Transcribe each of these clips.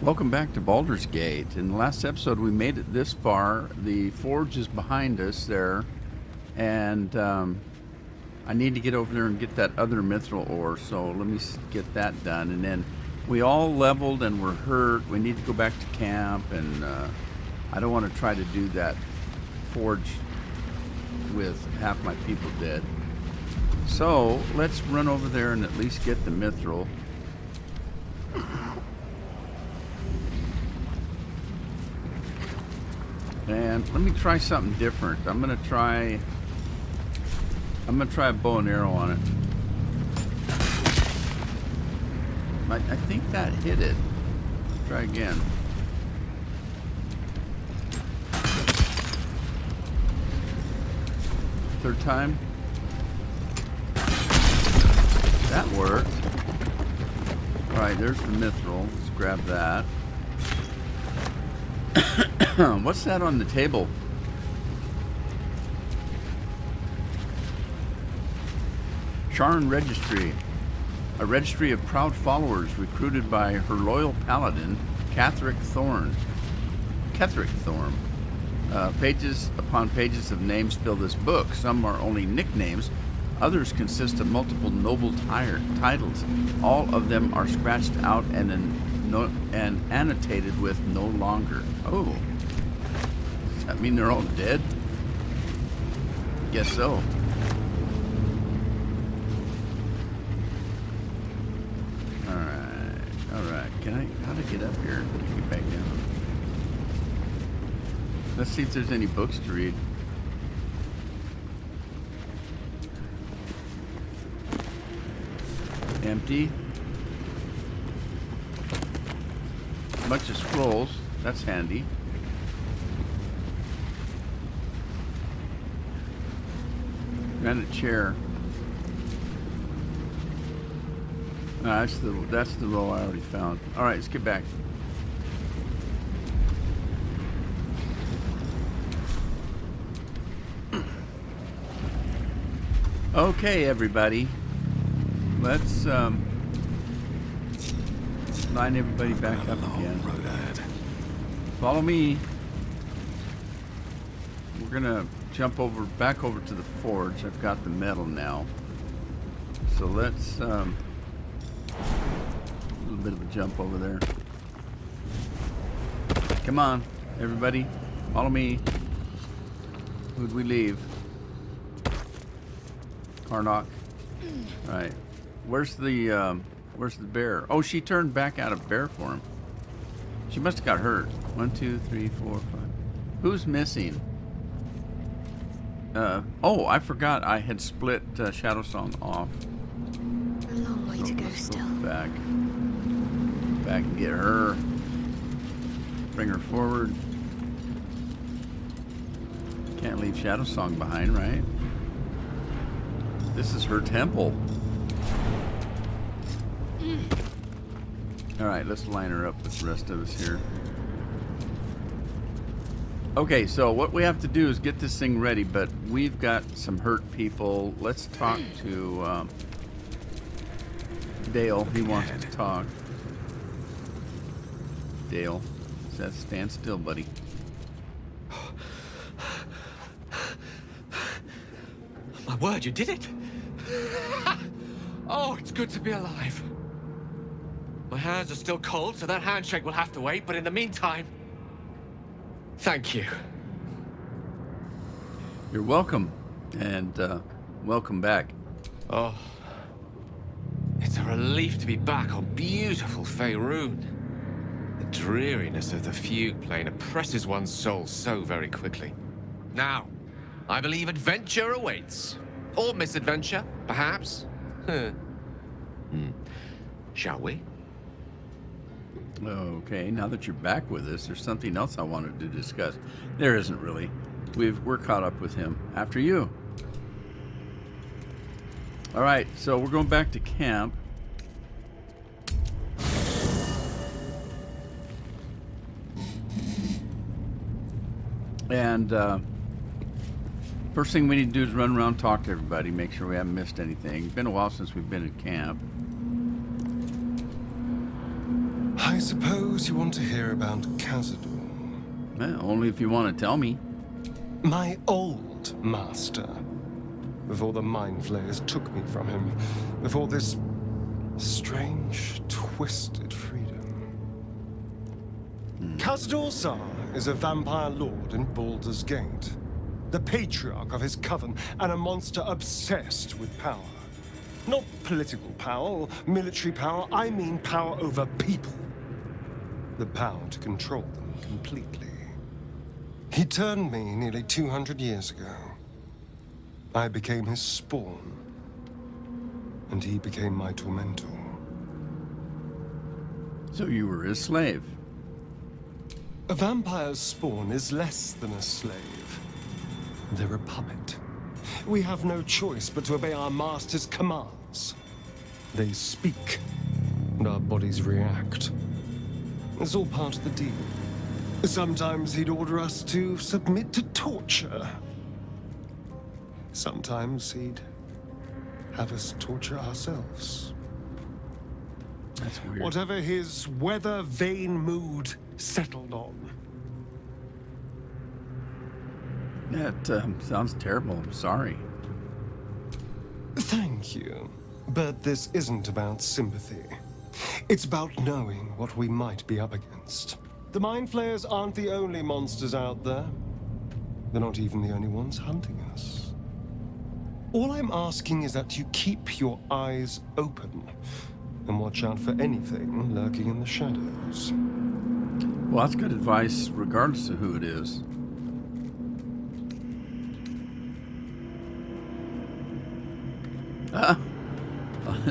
Welcome back to Baldur's Gate. In the last episode, we made it this far. The forge is behind us there, and um, I need to get over there and get that other mithril ore. So let me get that done, and then we all leveled and we're hurt. We need to go back to camp, and uh, I don't want to try to do that forge with half my people dead. So let's run over there and at least get the mithril. And let me try something different. I'm gonna try. I'm gonna try a bow and arrow on it. I, I think that hit it. Try again. Third time. That worked. Alright, there's the mithril. Let's grab that. What's that on the table? Sharn Registry. A registry of proud followers recruited by her loyal paladin, Catherick Thorn. Ketheric Thorm. Uh, pages upon pages of names fill this book. Some are only nicknames, others consist of multiple noble tire, titles. All of them are scratched out and, an, no, and annotated with no longer. Oh. That mean they're all dead? Guess so. Alright, alright. Can I, how to get up here? Get back down. Let's see if there's any books to read. Empty. Bunch of scrolls. That's handy. Granite chair. Ah, that's the that's the roll I already found. All right, let's get back. Okay, everybody. Let's um, line everybody back up again. Follow me. We're gonna jump over back over to the forge. I've got the metal now. So let's um, a little bit of a jump over there. Come on, everybody, follow me. Who'd we leave? Karlach. Right. Where's the um, where's the bear? Oh, she turned back out of bear form. She must have got hurt. One, two, three, four, five. Who's missing? Uh, oh, I forgot I had split uh, Shadow Song off. A long way to go Let's go. Back. Back and get her. Bring her forward. Can't leave Shadow Song behind, right? This is her temple. Alright, let's line her up with the rest of us here. Okay, so what we have to do is get this thing ready, but we've got some hurt people. Let's talk to um, Gale. He wants to talk. Gale, says stand still, buddy. My word, you did it! oh, it's good to be alive. My hands are still cold, so that handshake will have to wait, but in the meantime, thank you. You're welcome, and uh, welcome back. Oh. It's a relief to be back on beautiful Faerun. The dreariness of the fugue plane oppresses one's soul so very quickly. Now, I believe adventure awaits. Or misadventure, perhaps. Hmm. Shall we? Okay, now that you're back with us, there's something else I wanted to discuss. There isn't really. We've we're caught up with him. After you. All right, so we're going back to camp. And uh, first thing we need to do is run around, talk to everybody, make sure we haven't missed anything. It's been a while since we've been at camp. I suppose you want to hear about Cazador. Eh, only if you want to tell me. My old master. Before the Mind Flayers took me from him. Before this strange, twisted freedom. Cazador Szarr is a vampire lord in Baldur's Gate. The patriarch of his coven, and a monster obsessed with power. Not political power or military power, I mean power over people. The power to control them completely. He turned me nearly 200 years ago. I became his spawn. And he became my tormentor. So you were his slave. A vampire's spawn is less than a slave. They're a puppet. We have no choice but to obey our master's commands. They speak, and our bodies react. It's all part of the deal. Sometimes he'd order us to submit to torture. Sometimes he'd have us torture ourselves. That's weird. Whatever his weather vane mood settled on. That um, sounds terrible. I'm sorry. Thank you. But this isn't about sympathy. It's about knowing what we might be up against. The Mind Flayers aren't the only monsters out there. They're not even the only ones hunting us. All I'm asking is that you keep your eyes open and watch out for anything lurking in the shadows. Well, that's good advice, regardless of who it is.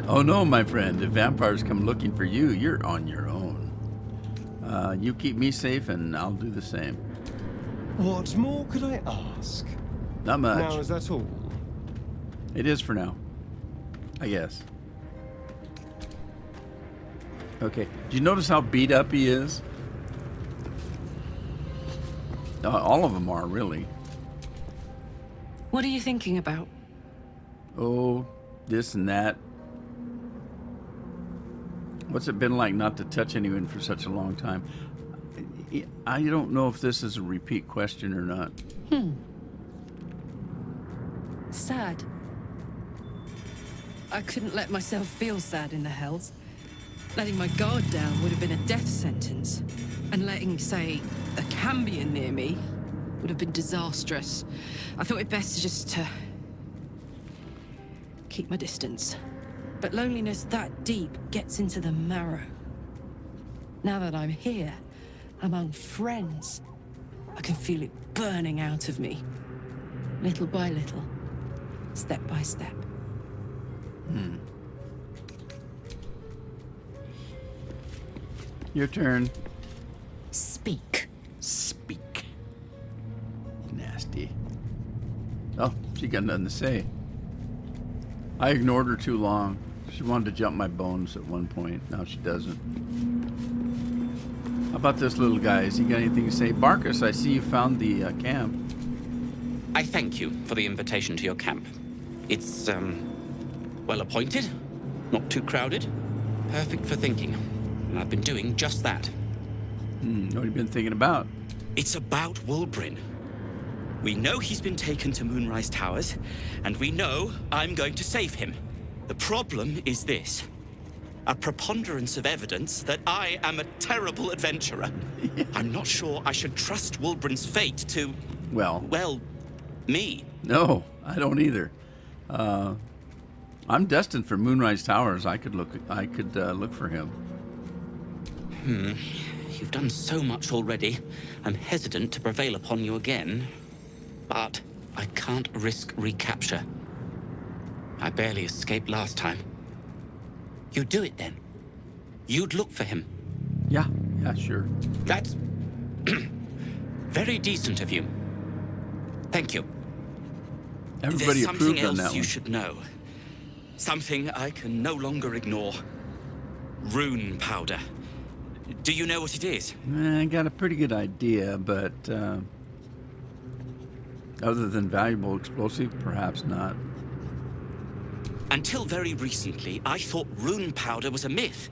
Oh no, my friend. If vampires come looking for you, you're on your own. Uh, you keep me safe, and I'll do the same. What more could I ask? Not much. Now, is that all? It is for now. I guess. Okay. Do you notice how beat up he is? Uh, all of them are, really. What are you thinking about? Oh, this and that. What's it been like not to touch anyone for such a long time? I- don't know if this is a repeat question or not. Hmm. Sad. I couldn't let myself feel sad in the Hells. Letting my guard down would have been a death sentence. And letting, say, a Cambion near me would have been disastrous. I thought it best to just, uh, keep my distance. But loneliness that deep gets into the marrow. Now that I'm here, among friends, I can feel it burning out of me. Little by little, step by step. Hmm. Your turn. Speak. Speak. Nasty. Oh, she got nothing to say. I ignored her too long. She wanted to jump my bones at one point. Now she doesn't. How about this little guy? Has he got anything to say? Barcus, I see you found the uh, camp. I thank you for the invitation to your camp. It's, um, well appointed, not too crowded, perfect for thinking. And I've been doing just that. Hmm, what have you been thinking about? It's about Wulbren. We know he's been taken to Moonrise Towers, and we know I'm going to save him. The problem is this a preponderance of evidence that I am a terrible adventurer. I'm not sure I should trust Wulbren's fate to, Well, well, me. no, I don't either. Uh, I'm destined for Moonrise Towers. I could look. I could uh, look for him. Hmm. You've done so much already. I'm hesitant to prevail upon you again. But I can't risk recapture. I barely escaped last time. You'd do it then. You'd look for him. Yeah, yeah, sure. That's very decent of you. Thank you. Everybody There's something on else that you one. should know. Something I can no longer ignore. Rune powder. Do you know what it is? Eh, I got a pretty good idea, but uh, other than valuable explosive, perhaps not. Until very recently, I thought rune powder was a myth.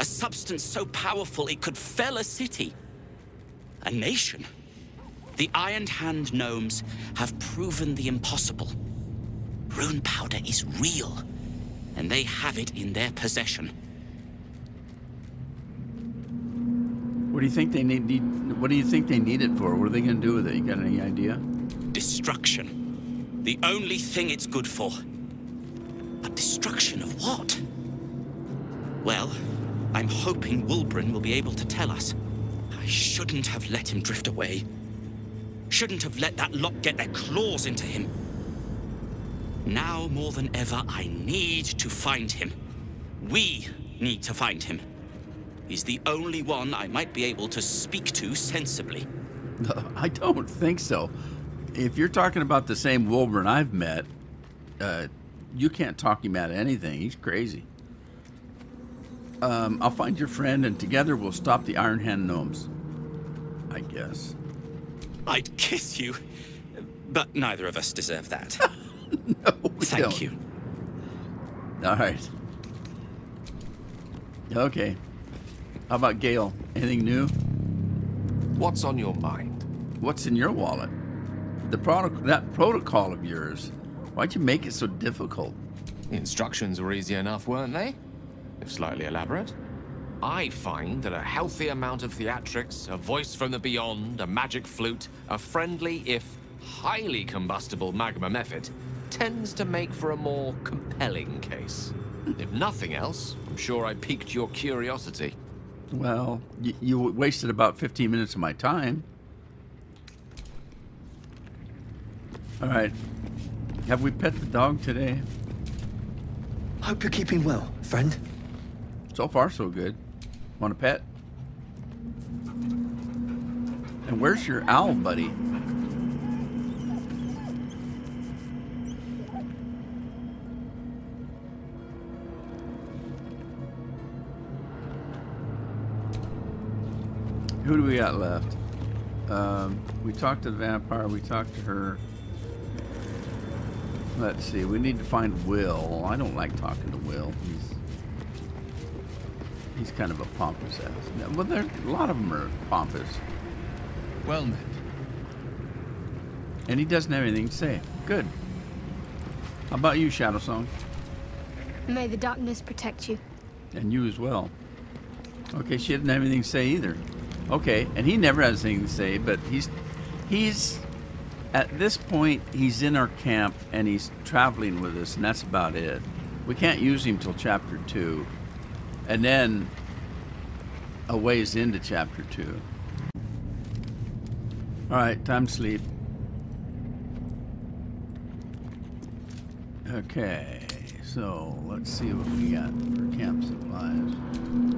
A substance so powerful it could fell a city. A nation. The Iron Hand gnomes have proven the impossible. Rune powder is real, and they have it in their possession. What do you think they need? need what do you think they need it for? What are they going to do with it? You got any idea? Destruction. The only thing it's good for. But destruction of what? Well, I'm hoping Wulbren will be able to tell us. I shouldn't have let him drift away. Shouldn't have let that lot get their claws into him. Now more than ever, I need to find him. We need to find him. He's the only one I might be able to speak to sensibly. I don't think so. If you're talking about the same Wolverine I've met, uh, you can't talk him out of anything. He's crazy. Um, I'll find your friend, and together we'll stop the Iron Hand gnomes. I guess. I'd kiss you, but neither of us deserve that. no, we Thank don't. you. All right. Okay. How about Gale? Anything new? What's on your mind? What's in your wallet? The product, that protocol of yours. Why'd you make it so difficult? The instructions were easy enough, weren't they? If slightly elaborate. I find that a healthy amount of theatrics, a voice from the beyond, a magic flute, a friendly, if highly combustible magma mephit, tends to make for a more compelling case. if nothing else, I'm sure I piqued your curiosity. Well, y- you wasted about 15 minutes of my time. All right. Have we pet the dog today? Hope you're keeping well, friend. So far, so good. Want a pet? And where's your owl, buddy? Who do we got left? Um, we talked to the vampire. We talked to her. Let's see. We need to find Wyll. I don't like talking to Wyll. He's he's kind of a pompous ass. Well, there a lot of them are pompous, Well met. and he doesn't have anything to say. Good. How about you, Shadow Song? May the darkness protect you. And you as well. Okay, she didn't have anything to say either. Okay, and he never has anything to say, but he's he's at this point he's in our camp and he's traveling with us, and that's about it. We can't use him till chapter two, and then a ways into chapter two. All right, time to sleep. Okay, so let's see what we got for camp supplies.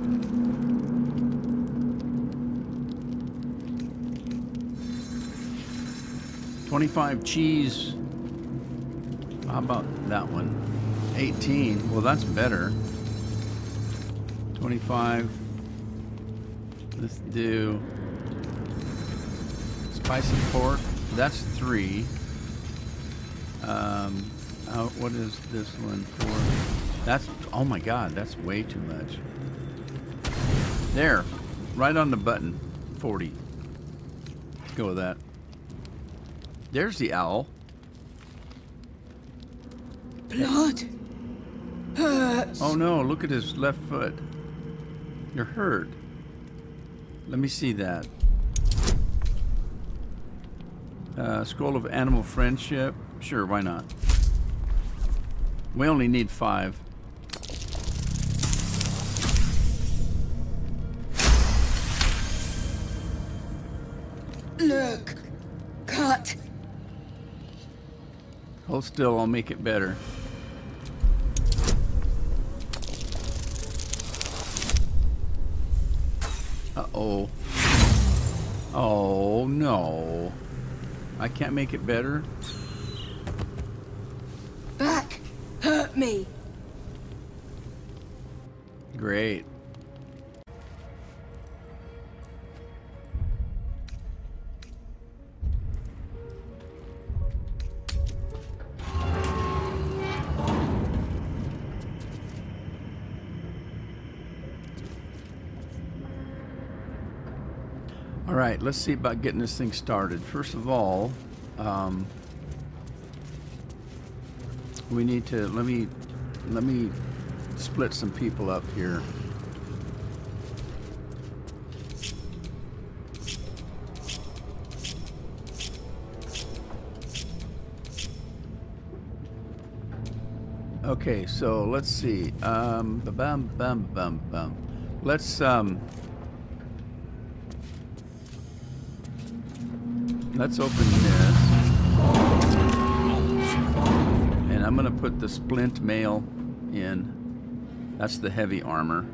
Twenty-five cheese. How about that one? Eighteen. Well, that's better. Twenty-five. Let's do spicy pork. That's three. Um, what is this one for? That's, oh my god, that's way too much. There, right on the button, 40. Let's go with that. There's the owl. Blood. Hurts. Oh no, look at his left foot. You're hurt. Let me see that. Uh, scroll of animal friendship. Sure, why not? We only need five. Hold still, I'll make it better. Uh-oh. Oh, no. I can't make it better? Let's see about getting this thing started. First of all, um, we need to let me let me split some people up here. Okay, so let's see. Um, bum bum bum bum. Let's um. Let's open this. And I'm going to put the splint mail in. That's the heavy armor.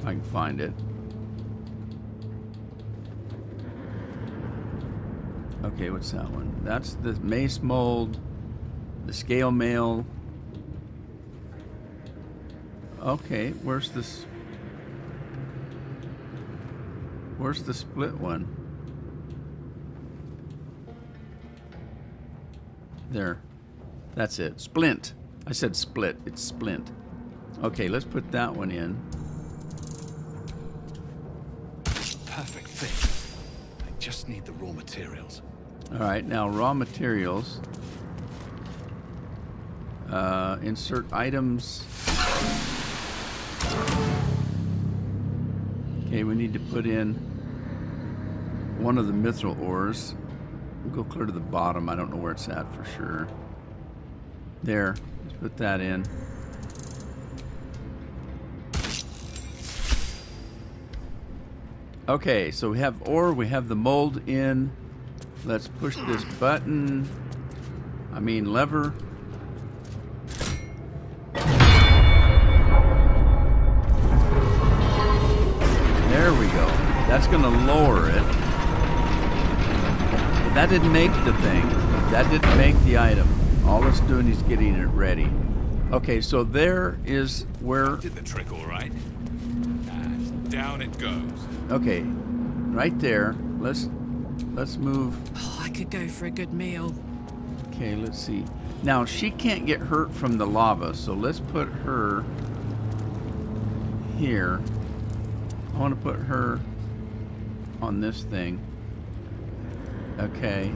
If I can find it. Okay, what's that one? That's the mace mold, the scale mail. Okay, where's this? Where's the split one? There. That's it. Splint. I said split. It's splint. Okay, let's put that one in. Perfect fit. I just need the raw materials. All right, now raw materials. Uh, insert items. Okay, we need to put in one of the mithril ores. We'll go clear to the bottom. I don't know where it's at for sure. There. Let's put that in. Okay, so we have ore, we have the mold in. Let's push this button. I mean lever. That's going to lower it. But that didn't make the thing. That didn't make the item. All it's doing is getting it ready. Okay, so there is where... I Did the trick all right? And down it goes. Okay, right there. Let's let's move. Oh, I could go for a good meal. Okay, let's see. Now she can't get hurt from the lava, so let's put her here. I want to put her on this thing. Okay,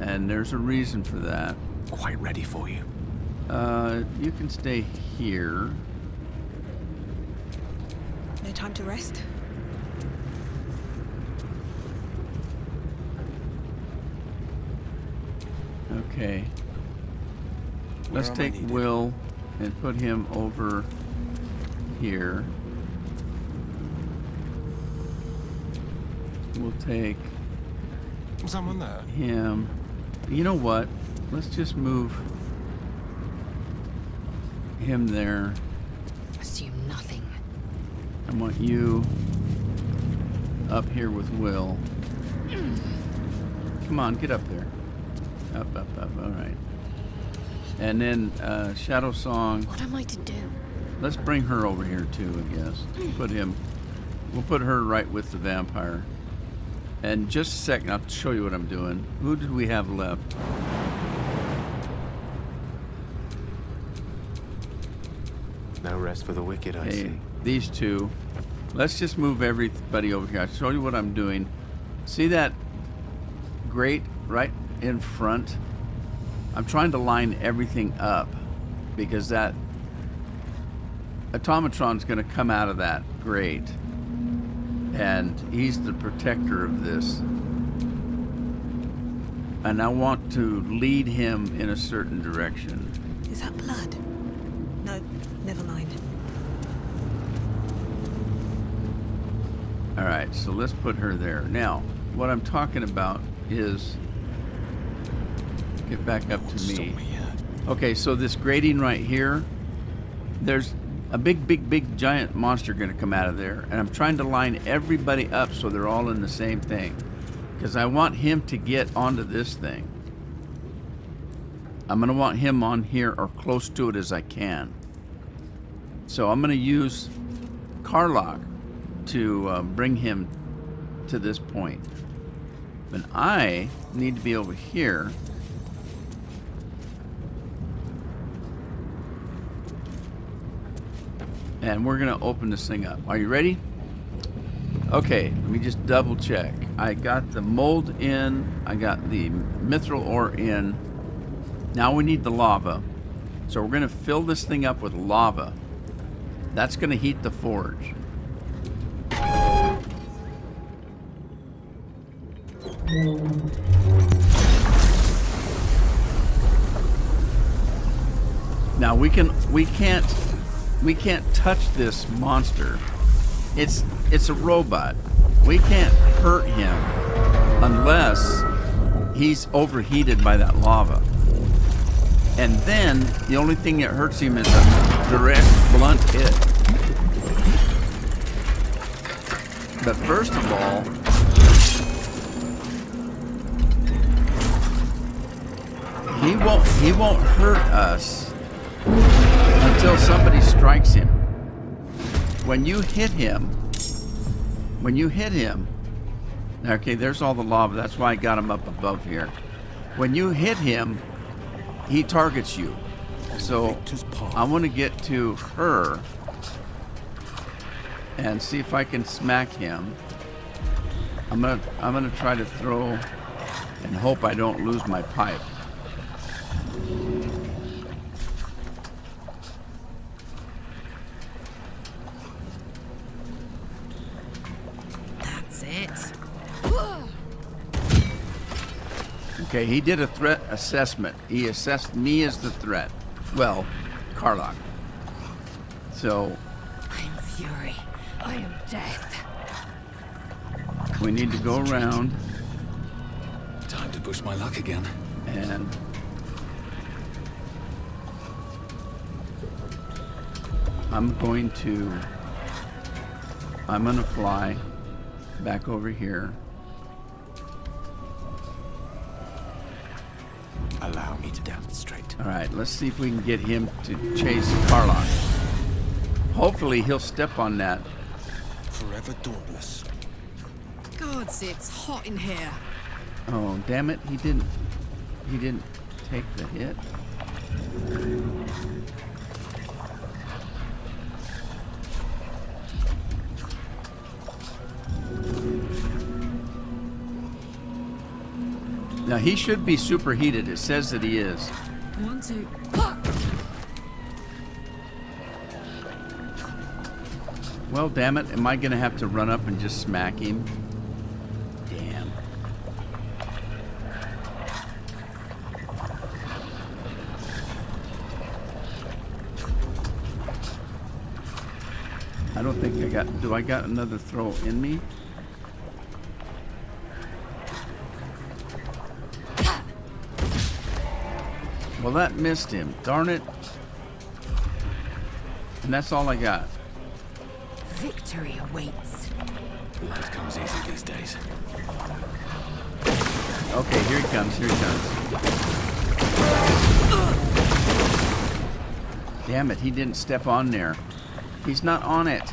and there's a reason for that. Quite ready for you. Uh, you can stay here. No time to rest? Okay. Let's take? Wyll and put him over here. We'll take Someone there? him. You know what? Let's just move him there. Assume nothing. I want you up here with Wyll. Come on, get up there. Up, up, up. All right. And then uh, Shadow Song. What am I to do? Let's bring her over here too, I guess. Put him. We'll put her right with the vampire. And just a second, I'll show you what I'm doing. Who did we have left? No rest for the wicked, I Okay, see. these two. Let's just move everybody over here. I'll show you what I'm doing. See that grate right in front? I'm trying to line everything up because that automatron's going to come out of that grate. And he's the protector of this. And I want to lead him in a certain direction. Is that blood? No, never mind. All right, so let's put her there. Now, what I'm talking about is get back up to me. Okay, so this grating right here, there's a big, big, big giant monster going to come out of there, and I'm trying to line everybody up so they're all in the same thing, because I want him to get onto this thing. I'm going to want him on here or close to it as I can. So I'm going to use Karlach to uh, bring him to this point. But I need to be over here. And we're to open this thing up. Are you ready? Okay, let me just double check. I got the mold in, I got the mithril ore in. Now we need the lava. So we're to fill this thing up with lava. That's to heat the forge. Now we can we can't we can't touch this monster. It's it's a robot. We can't hurt him unless he's overheated by that lava. And then the only thing that hurts him is a direct blunt hit. But first of all, he won't he won't hurt us until somebody strikes him. When you hit him, when you hit him, okay, there's all the lava. That's why I got him up above here. When you hit him, he targets you. So I want to get to her and see if I can smack him. I'm gonna I'm gonna try to throw and hope I don't lose my pipe. That's it. Okay, he did a threat assessment. He assessed me as the threat. Well, Karlach. So I am fury. I am death. we need to go around Time to push my luck again. and I'm going to I'm gonna fly back over here. Demonstrate. All right, let's see if we can get him to chase Karlach. Hopefully he'll step on that. Forever dauntless. Gods, it's hot in here. Oh, damn it, he didn't he didn't take the hit. Now he should be superheated. It says that he is. One, two. Well, damn it, am I gonna have to run up and just smack him? Damn. I don't think I got. Do I got another throw in me? Well, that missed him. Darn it. And that's all I got. Victory awaits. Life comes easy these days. Okay, here he comes. Here he comes. Damn it, he didn't step on there. He's not on it.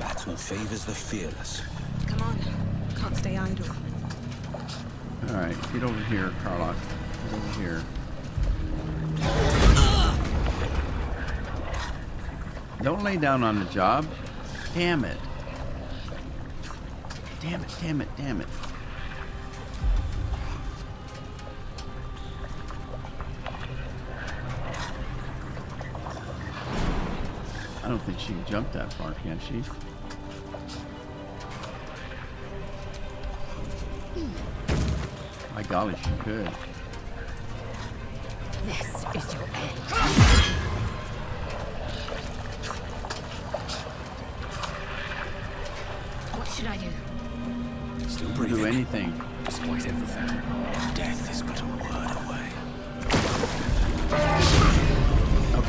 Battle favors the fearless. Come on. Can't stay idle. All right, get over here, Karlach. Over here. Don't lay down on the job. Damn it. Damn it, damn it, damn it. I don't think she can jump that far, can she? My golly, she could.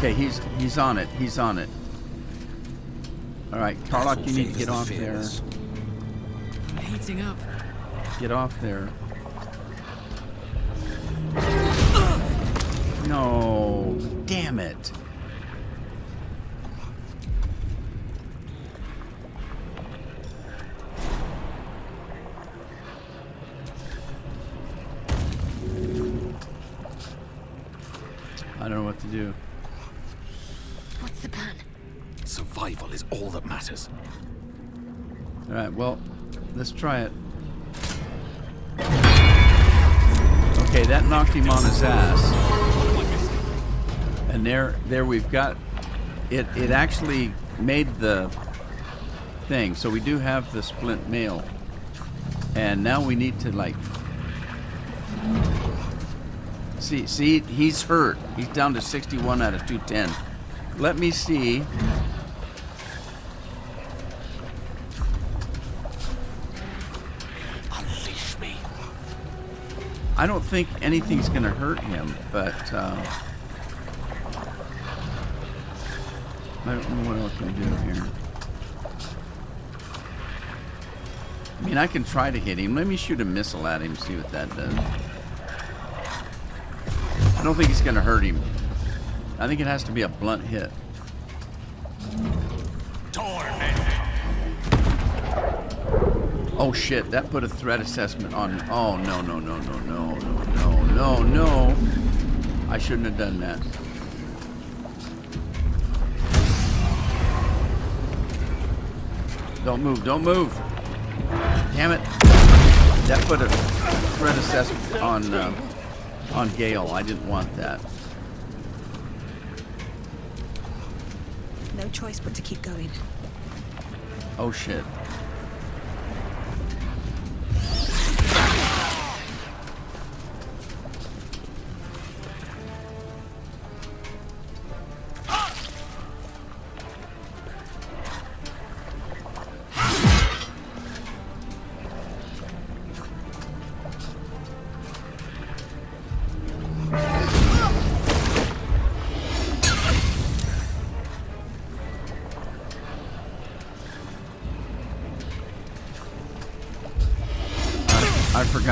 Okay, he's he's on it. He's on it. All right, Karlach, you need to get off there. Heating up. Get off there. No, All that matters. All right, well, let's try it. Okay, that knocked him on his ass. And there, there we've got it. It actually made the thing. So we do have the splint mail, and now we need to like see. See, he's hurt. He's down to 61 out of 210. Let me see. I don't think anything's gonna hurt him, but uh, I don't know what else I can do here. I mean, I can try to hit him. Let me shoot a missile at him, see what that does. I don't think it's gonna hurt him. I think it has to be a blunt hit. Oh shit, that put a threat assessment on. Oh no, no, no, no, no, no, no, no, no. I shouldn't have done that. Don't move, don't move. Damn it. That put a threat assessment on uh, on Gale. I didn't want that. No choice but to keep going. Oh shit.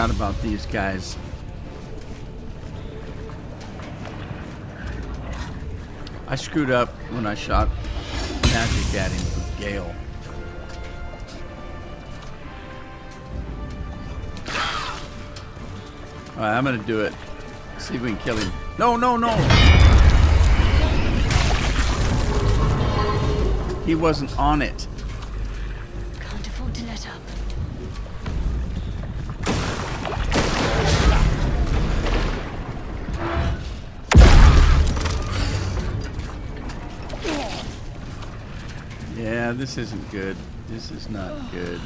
About these guys. I screwed up when I shot magic at him with Gale. Alright, I'm gonna do it. See if we can kill him. No, no, no! He wasn't on it. This isn't good. This is not good.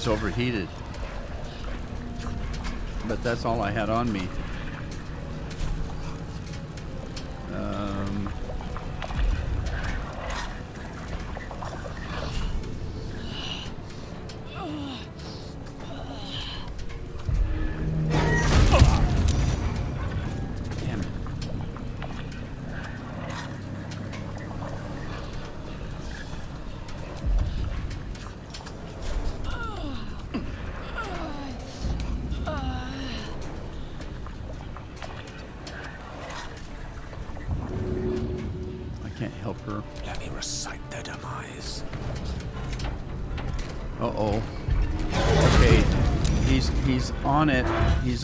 He's overheated. But that's all I had on me.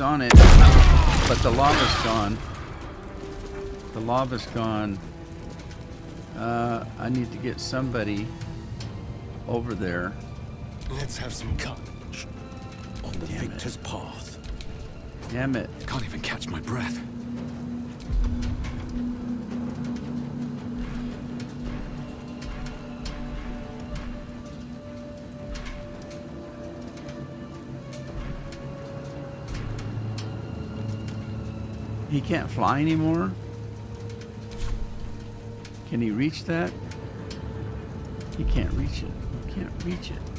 It. On it. But the lava's gone. The lava's gone. Uh, I need to get somebody over there. Let's have some courage. On the victor's path. Damn it. Can't even catch my breath. He can't fly anymore? Can he reach that? He can't reach it. He can't reach it.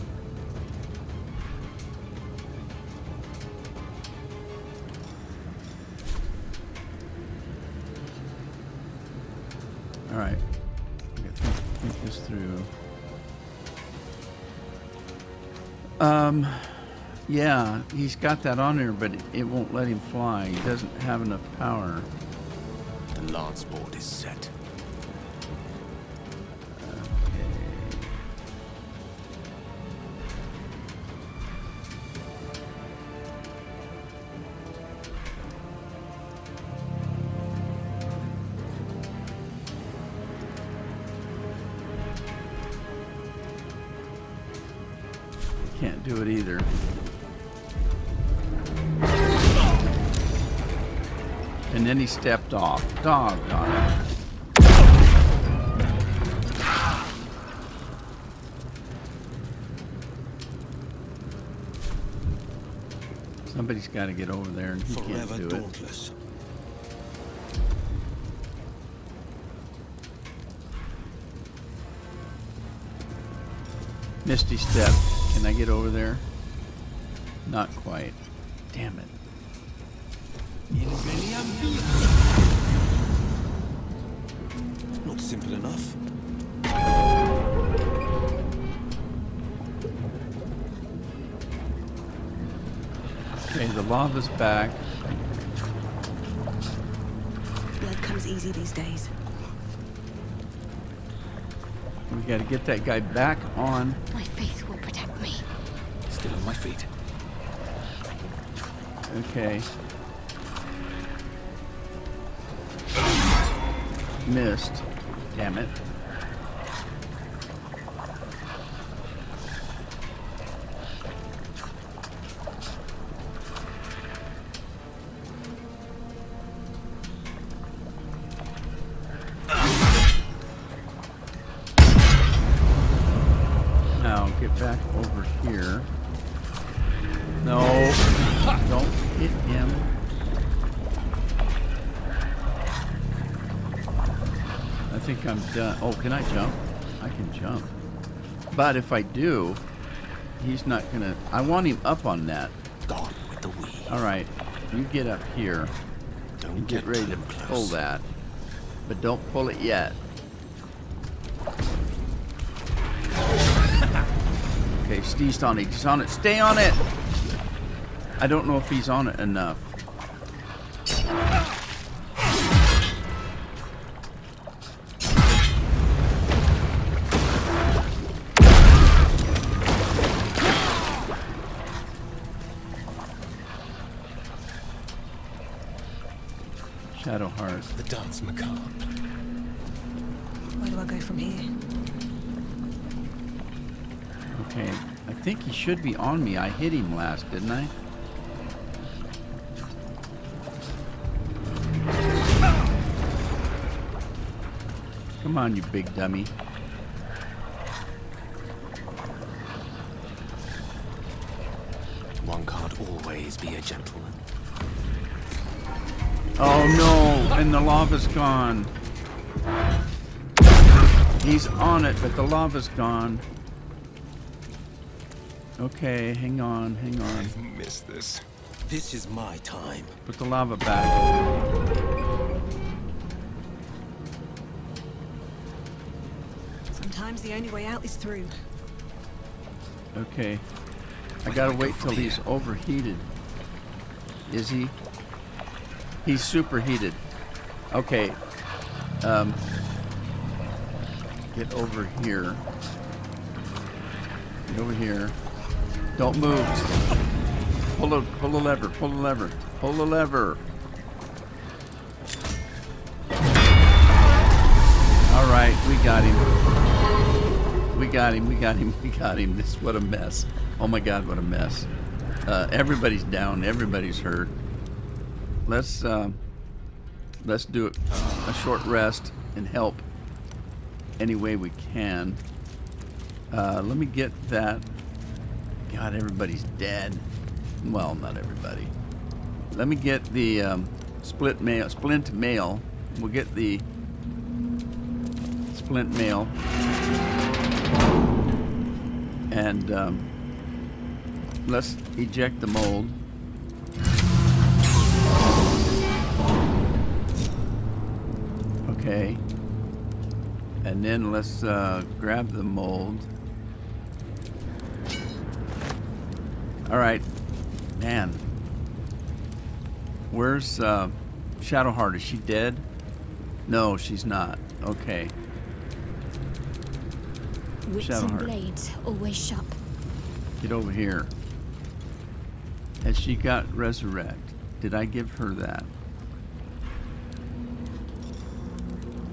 Yeah, he's got that on there, but it, won't let him fly. He doesn't have enough power. The lance board is set. Stepped off. Doggone it. Somebody's got to get over there, and he Forever can't do it. Misty step. Can I get over there? Not quite. Damn it. Lava's back. Blood comes easy these days. We got to get that guy back on. My faith will protect me. Still on my feet. Okay. Missed. Damn it. Can jump. But if I do, he's not gonna. I want him up on that. Gone with the wind. All right, you get up here. Don't and get get ready to close. pull that, but don't pull it yet. Okay, Steve's on it. He's on it. Stay on it. I don't know if he's on it enough. Dance macabre. Where do I go from here? Okay, I think he should be on me. I hit him last, didn't I? Come on, you big dummy. And the lava's gone. He's on it, but the lava's gone. Okay, hang on, hang on. I've missed this. This is my time. Put the lava back. Sometimes the only way out is through. Okay. I gotta wait till he's overheated. Is he? He's superheated. Okay. Um, get over here. Get over here. Don't move. Pull the pull the lever. Pull the lever. Pull the lever. All right, we got him. We got him. We got him. We got him. This what a mess. Oh my God, what a mess. Uh, everybody's down. Everybody's hurt. Let's um, let's do a short rest and help any way we can. Uh, let me get that. God, everybody's dead. Well, not everybody. Let me get the um, split mail, splint mail. We'll get the splint mail. And um, let's eject the mold. Okay. And then let's uh, grab the mold. All right. Man. Where's uh, Shadowheart? Is she dead? No, she's not. Okay. Wits and blades, always sharp. Get over here. Has she got resurrect? Did I give her that?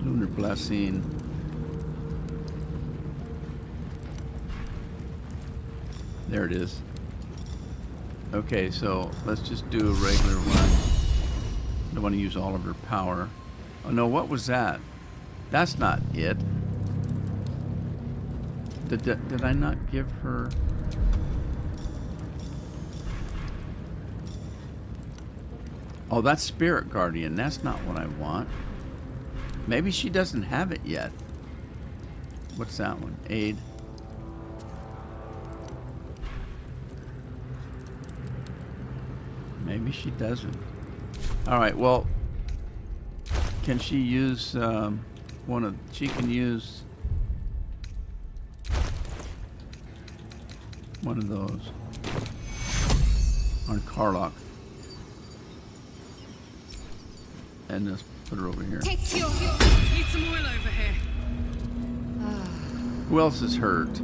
Lunar blessing. There it is. Okay, so let's just do a regular one. Don't want to use all of her power. Oh no, what was that? That's not it. Did, did, did I not give her... Oh, that's Spirit Guardian. That's not what I want. Maybe she doesn't have it yet. What's that one? Aid. Maybe she doesn't. All right, well, can she use um, one of, she can use one of those on Karlach. And let's put her over here. Take your. Need some oil over here. Who else is hurt?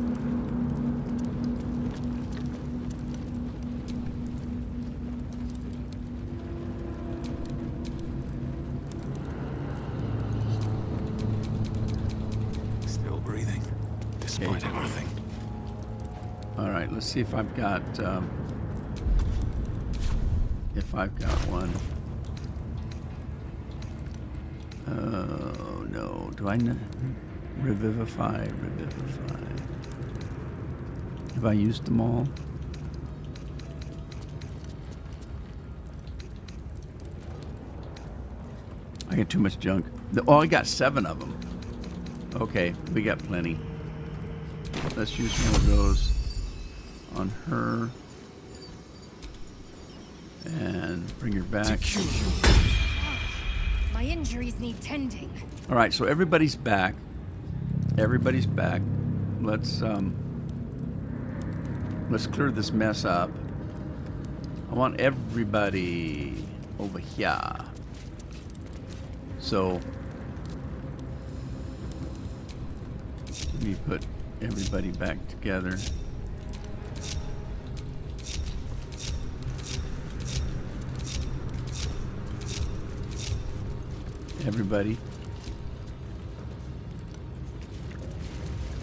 Still breathing, despite Okay. everything. All right, let's see if I've got um, if I've got one. Oh no! Do I revivify? Revivify. Have I used them all? I got too much junk. Oh, I got seven of them. Okay, we got plenty. Let's use one of those on her. And bring her back. My injuries need tending. All right, so everybody's back. Everybody's back. Let's um let's clear this mess up. I want everybody over here. So let me put everybody back together. Everybody.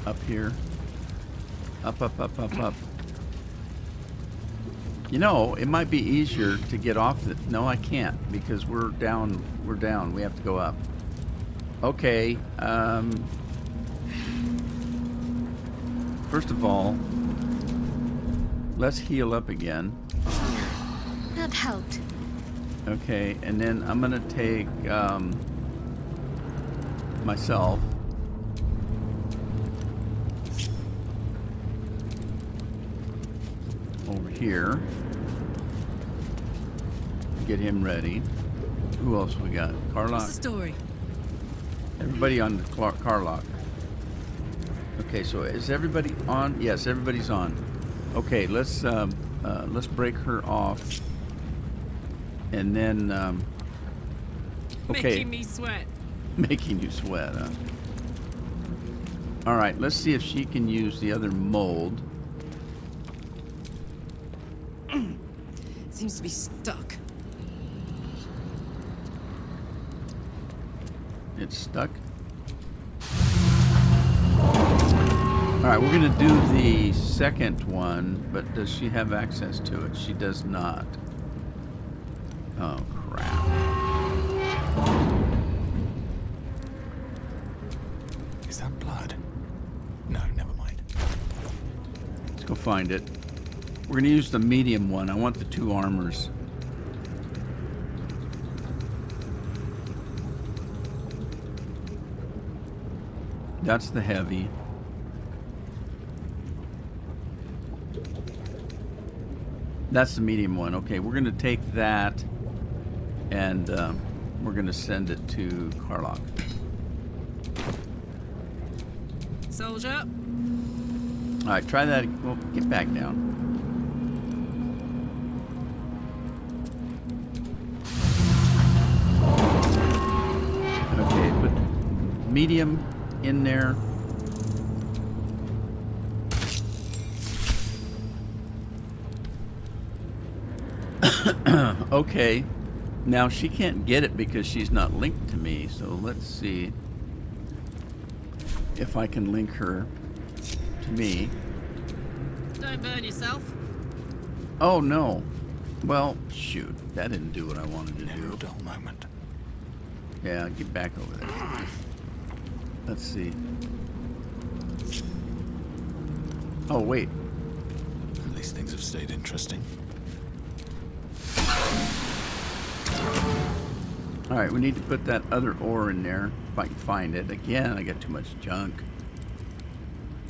Up here. Up, up, up, up, up. You know, it might be easier to get off the... No, I can't because we're down. We're down. We have to go up. Okay. Um, first of all, let's heal up again. That helped. Okay, and then I'm gonna take um, myself. Over here. Get him ready. Who else we got? What's the Karlach. story? Everybody on the Karlach. Okay, so is everybody on? Yes, everybody's on. Okay, let's um, uh, let's break her off, and then um, okay, Making me sweat. making you sweat. Huh? All right, let's see if she can use the other mold. Seems to be stuck. It's stuck. All right, we're gonna do the second one, but does she have access to it? She does not. Oh crap! Is that blood? No, never mind. Let's go find it. We're gonna use the medium one. I want the two armors. That's the heavy. That's the medium one. Okay, we're going to take that and um, we're going to send it to Karlach. Soldier. All right, try that. Well, get back down. Okay, put medium in there. okay, now she can't get it because she's not linked to me. So let's see if I can link her to me. Don't burn yourself. Oh no. Well, shoot. That didn't do what I wanted to Never do. a dull moment. Yeah, get back over there. Let's see. Oh, wait. At least things have stayed interesting. All right, we need to put that other ore in there if I can find it. Again, I got too much junk.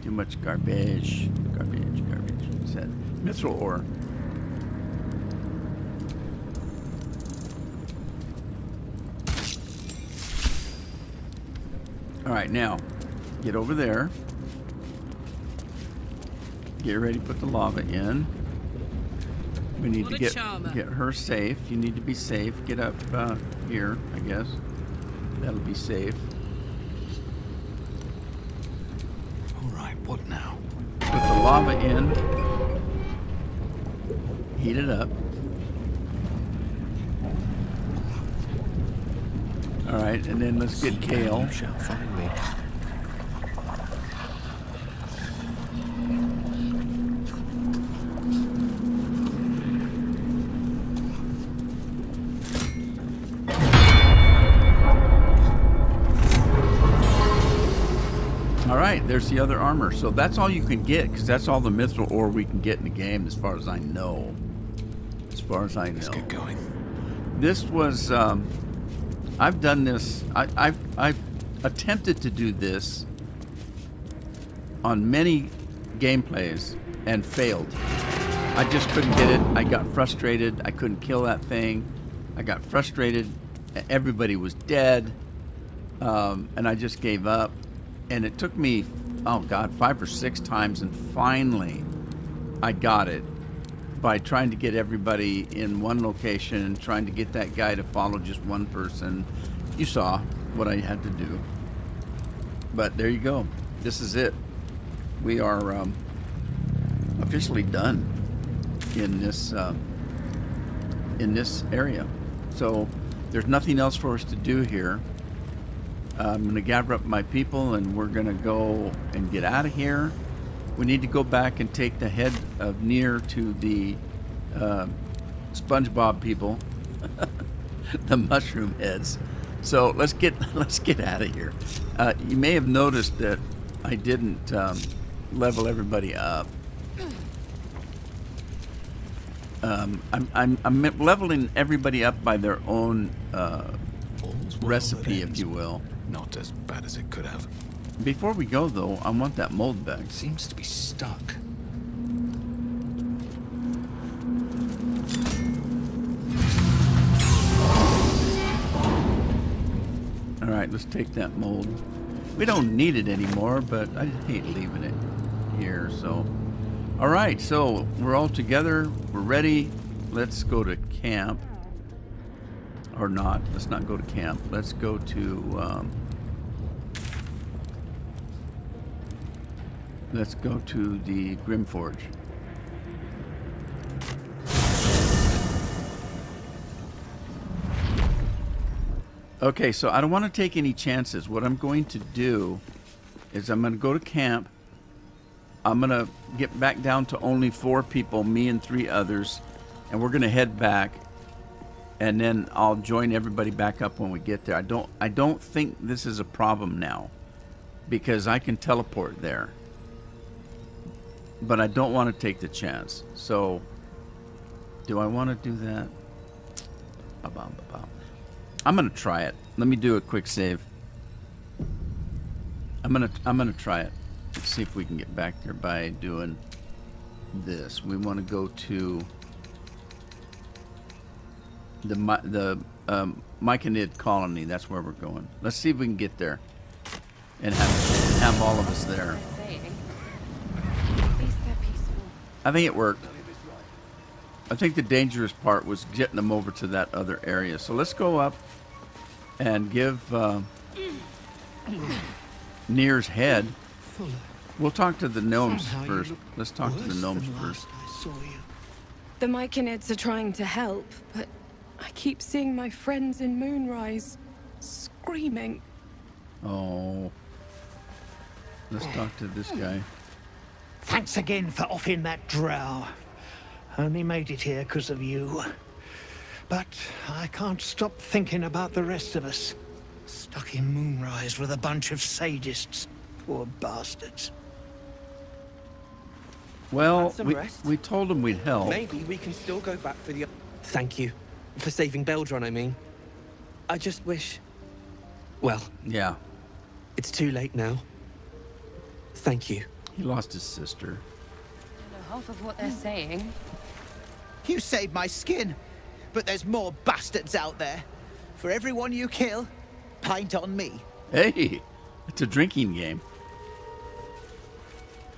Too much garbage. Garbage, garbage. What's that? Mithril ore. All right, now get over there. Get ready to put the lava in. We need What to get charmer. get her safe. You need to be safe. Get up uh, here, I guess. That'll be safe. All right, what now? Put the lava in. Heat it up. All right, and then let's get Gale. There's the other armor. So that's all you can get, because that's all the mithril ore we can get in the game, as far as I know. As far as I know. Let's get going. This was, um, I've done this, I, I've, I've attempted to do this on many gameplays and failed. I just couldn't get it. I got frustrated. I couldn't kill that thing. I got frustrated. Everybody was dead. Um, and I just gave up. And it took me, oh God, five or six times. And finally, I got it by trying to get everybody in one location and trying to get that guy to follow just one person. You saw what I had to do. But there you go. This is it. We are um, officially done in this uh, in this area. So there's nothing else for us to do here. I'm going to gather up my people and we're going to go and get out of here. We need to go back and take the head of Nere to the uh, SpongeBob people, the mushroom heads. So let's get let's get out of here. Uh, you may have noticed that I didn't um, level everybody up. Um, I'm, I'm, I'm leveling everybody up by their own uh, recipe, if you will. Not as bad as it could have. Before we go, though, I want that mold back. Seems to be stuck. All right, let's take that mold. We don't need it anymore, but I hate leaving it here. So, all right, so we're all together. We're ready. Let's go to camp, or not? Let's not go to camp. Let's go to. Um, let's go to the Grymforge. Okay, so I don't want to take any chances. What I'm going to do is I'm going to go to camp. I'm going to get back down to only four people, me and three others, and we're going to head back. And then I'll join everybody back up when we get there. I don't I don't think this is a problem now because I can teleport there. But I don't want to take the chance. So do I want to do that? I'm gonna try it. Let me do a quick save. I'm gonna I'm gonna try it. Let's see if we can get back there by doing this. We want to go to The the um, Myconid colony. That's where we're going. Let's see if we can get there, and have have all of us there. At least they're peaceful. I think it worked. I think the dangerous part was getting them over to that other area. So let's go up and give uh, Nere's head. We'll talk to the gnomes first. Let's talk to the gnomes first. last I saw you. The Myconids are trying to help, but I keep seeing my friends in Moonrise screaming. Oh. Let's talk to this guy. Thanks again for offing that drow. Only made it here because of you. But I can't stop thinking about the rest of us. Stuck in Moonrise with a bunch of sadists. Poor bastards. Well, we, rest. we told him we'd help. Maybe we can still go back for the. Thank you. For saving Beldron, I mean. I just wish. Well, Yeah. it's too late now. Thank you. He lost his sister. I know half of what they're saying. You saved my skin, but there's more bastards out there. For everyone you kill, pint on me. Hey, it's a drinking game.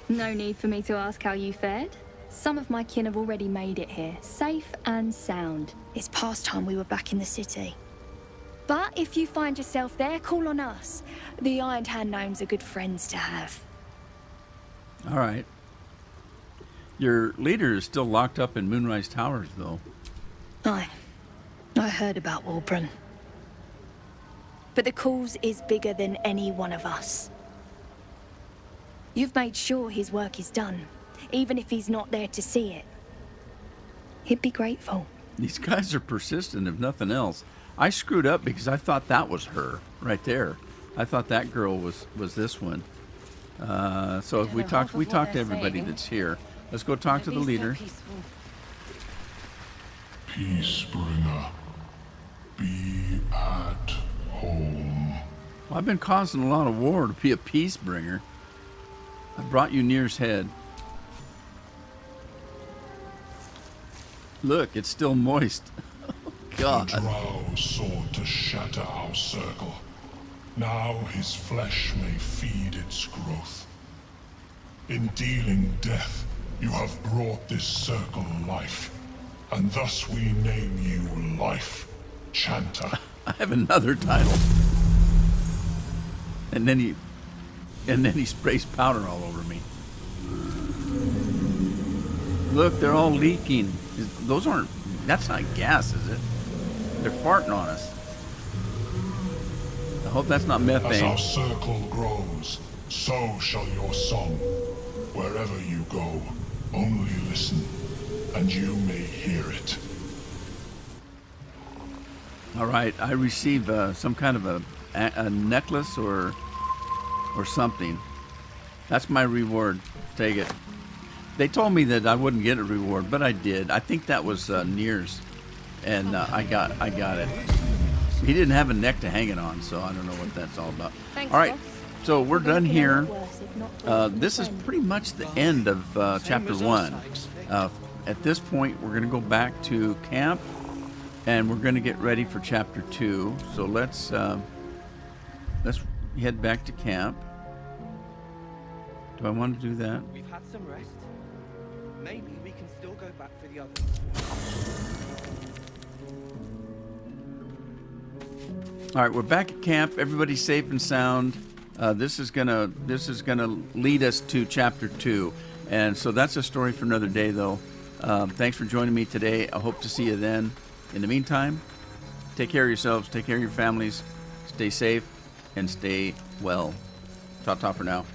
No need for me to ask how you fared. Some of my kin have already made it here, safe and sound. It's past time we were back in the city. But if you find yourself there, call on us. The Iron Hand Gnomes are good friends to have. All right. Your leader is still locked up in Moonrise Towers, though. Aye. I heard about Wulbren. But the cause is bigger than any one of us. You've made sure his work is done, even if he's not there to see it. He'd be grateful. These guys are persistent, if nothing else. I screwed up because I thought that was her right there. I thought that girl was was this one. Uh, so if we know talk, we of what talk to everybody saying. that's here. Let's go talk to the least they're leader. peaceful. Peacebringer, be at home. Well, I've been causing a lot of war to be a peace bringer. I brought you Nere's head. Look, it's still moist. God. The drow sought to shatter our circle. Now his flesh may feed its growth. In dealing death, you have brought this circle life, and thus we name you Life Chanter. I have another title. And then he and then he sprays powder all over me. Look, they're all leaking. Those aren't that's not gas, is it? They're farting on us. I hope that's not As methane. our circle grows, so shall your song. Wherever you go, only listen, and you may hear it. All right, I receive uh, some kind of a, a, a necklace or or something. That's my reward. Take it. They told me that I wouldn't get a reward, but I did. I think that was uh, Nere's, and uh, I got I got it. He didn't have a neck to hang it on, so I don't know what that's all about. Thanks, all right, boss. so we're done Could've been a here. lot worse if not for Uh, this is pretty much the end of uh, chapter one. Uh, at this point, we're going to go back to camp, and we're going to get ready for chapter two. So let's uh, let's head back to camp. Do I want to do that? We've had some rest. Maybe we can still go back for the others. All right, we're back at camp. Everybody's safe and sound. Uh, this is gonna this is gonna lead us to chapter two, and so that's a story for another day, though. Um, thanks for joining me today. I hope to see you then. In the meantime, take care of yourselves, take care of your families, stay safe, and stay well. Ta ta for now.